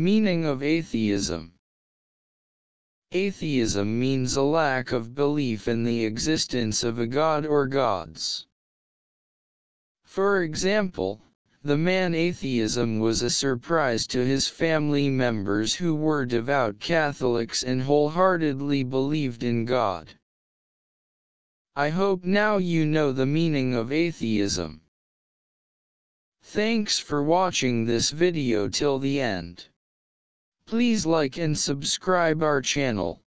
Meaning of atheism Atheism means a lack of belief in the existence of a god or gods. For example, the man atheism was a surprise to his family members who were devout Catholics and wholeheartedly believed in God. I hope now you know the meaning of atheism. Thanks for watching this video till the end. Please like and subscribe our channel.